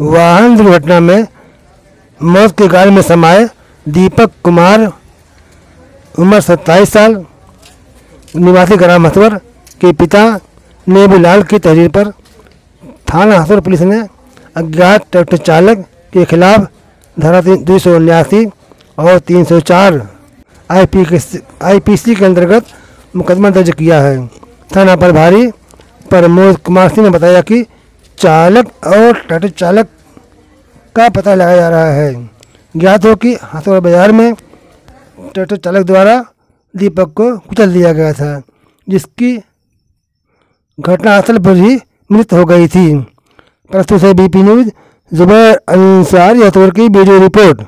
वाहन दुर्घटना में मौत के गाल में समाये दीपक कुमार, उम्र सत्ताईस साल, निवासी ग्राम हसवर के पिता नेबूलाल की तहरीर पर थाना हसवर पुलिस ने अज्ञात ट्रैक्टर चालक के खिलाफ धारा दो सौ उन्यासी और तीन सौ चार आई पी के आई पी सी के अंतर्गत मुकदमा दर्ज किया है। थाना प्रभारी प्रमोद कुमार सिंह ने बताया कि चालक और ट्रैक्टर चालक का पता लगाया जा रहा है। ज्ञात हो कि हथौड़ा बाज़ार में ट्रैक्टर चालक द्वारा दीपक को कुचल दिया गया था, जिसकी घटनास्थल पर ही मृत हो गई थी। प्रस्तुत है बीपी न्यूज़, जुबैर अंसारी, हथौर की वीडियो रिपोर्ट।